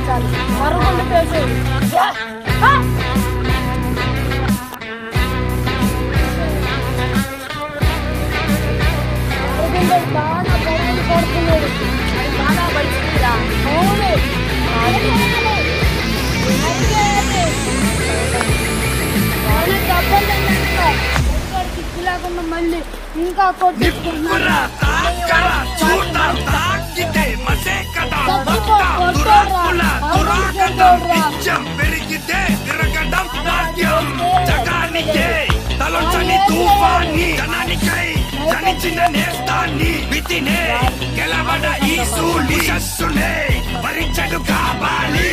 చేసేది ఆ! అరవింద్ బాగా బయటకు కొడుతున్నాడు అది బాగా అవును లేకుండా మళ్ళీ ఇంకా కొట్టించుకున్నాడు జగానికే తలొచ్చని తుఫాన్ని జనానికై జనిచిన నేస్తాన్ని వితినే గెలవడ ఈ సూలి శస్సునే భరించడు కావాలి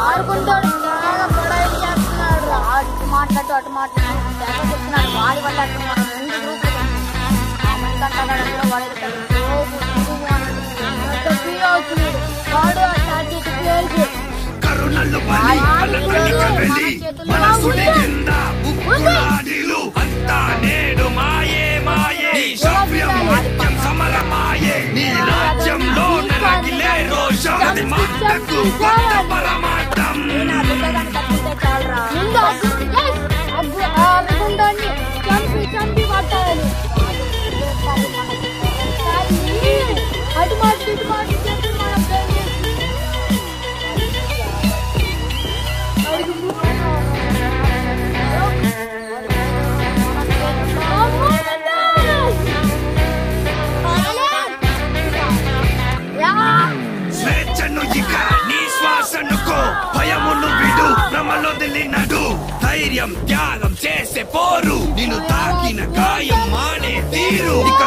ఆడుకుంటాడు అటు మాట్లాడు అటు మాట్లాడు తెగ చెప్తున్నాడు వాడి వల్ల అటు మనం రెండు గ్రూపులు ఆ మణికంఠ వాడు ఎదుగుతాడు రోజు తిరుగు అన్నాడు. ఫీల్ అవుతున్నాడు వాడు ఆ భయమును విడు భ్రమలొదిలినడు ధైర్యం త్యాగం చేసే పోరు. నిన్ను తాకిన గాయం మానే తీరు. ఇక